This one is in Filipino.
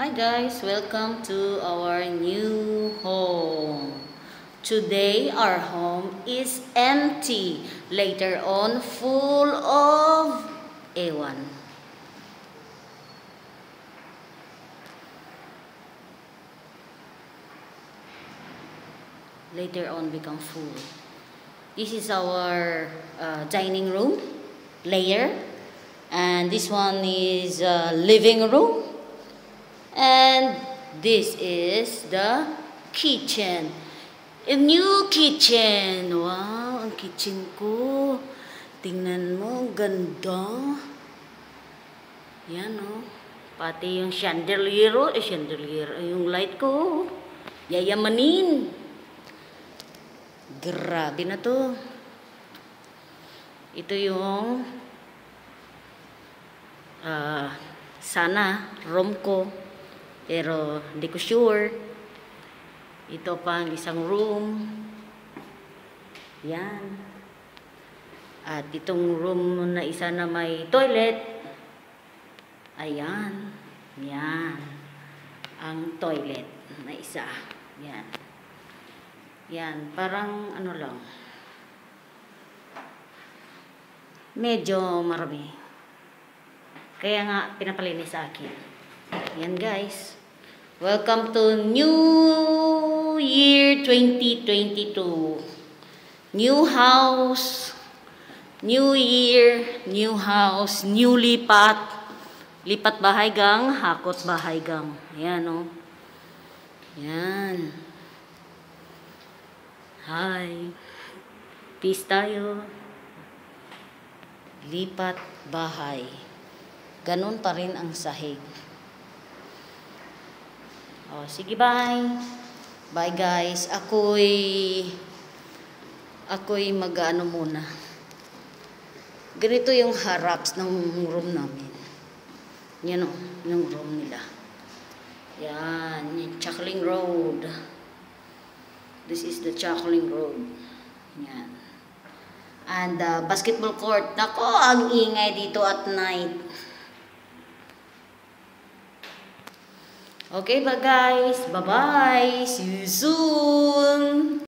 Hi guys, welcome to our new home. Today our home is empty. Later on, full of ewan. Later on become full. This is our uh, dining room layer. And this one is uh, living room. And this is the kitchen. A new kitchen. Wow, ang kitchen ko. Tingnan mo, ganda. Yan, oh. Pati yung chandelier, oh. Eh, chandelier. Yung light ko. Yayamanin. Grabe na to. Ito yung uh, sana room ko. Pero hindi ko sure. Ito pa ang isang room. Yan. At itong room na isa na may toilet. Ayan. Yan. Ang toilet na isa. Yan. Yan. Parang ano lang. Medyo marami. Kaya nga pinapalinis sa akin. Yan guys. Welcome to New Year 2022. New house, new year, new house, new lipat. Lipat bahay gang, hakot bahay gang. Yan o. Oh. Yan. Hi. Peace tayo. Lipat bahay. Ganon pa rin ang sahig. Oh, sige, bye. Bye, guys. Ako'y ako'y mag-ano muna. Ganito yung haraps ng room namin. Yan o, yung room nila. Yan, yung Chuckling Road. This is the Chuckling Road. Yan. And uh, basketball court. Nako, ang ingay dito at night. Okay ba guys? Bye-bye! See you soon!